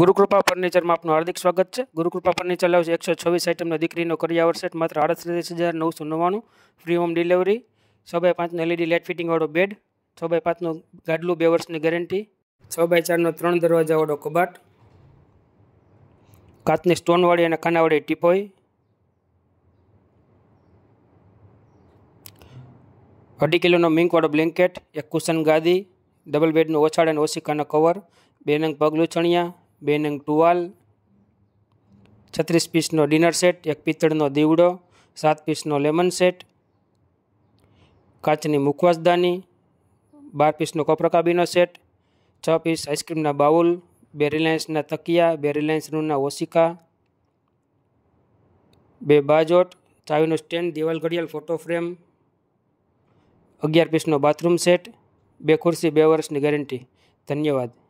ગુરુકૃપા ફર્નિચરમાં આપનું હાર્દિક સ્વાગત છે. ગુરુકૃપા ફર્નિચર લાવે છે એકસો છવ્વીસ આઇટમનો દીકરીનો કરિયાવર સેટ માત્ર આડત્રીસ હજાર નવસો નવ્વાણું. ફ્રી હોમ ડિલિવરી છ બાય પાંચનો એલઈડી લાઇટ ફિટિંગવાળો બેડ છ બાય પાંચનું ગાડલું બે વર્ષની ગેરંટી છ બાય ચારનો ત્રણ દરવાજાવાળો કબાટ, કાચની સ્ટોનવાળી અને ખાનાવાળી ટીપોઈ અઢી કિલોનો મિંકવાળો બ્લેન્કેટ એક કુશન ગાદી ડબલ બેડનું ઓછાડ અને ઓશિકાના કવર બે નંગ પગલું લૂછણિયા બે નંગ ટુવાલ, છત્રીસ પીસનો ડિનર સેટ, એક પિત્તળનો દીવડો, સાત પીસનો લેમન સેટ, કાચની મુખવાસદાની બાર પીસનો કોપરકાબીનો સેટ, છ પીસ આઈસ્ક્રીમના બાઉલ, બે રિલાયન્સના તકિયા, બે રિલાયન્સ રૂમના ઓશિકા, બે બાજોટ, ચાવીનું સ્ટેન્ડ, દિવાલ ઘડિયાળ ફોટો ફ્રેમ, અગિયાર પીસનો બાથરૂમ સેટ, બે ખુરશી, બે વર્ષની ગેરંટી. ધન્યવાદ.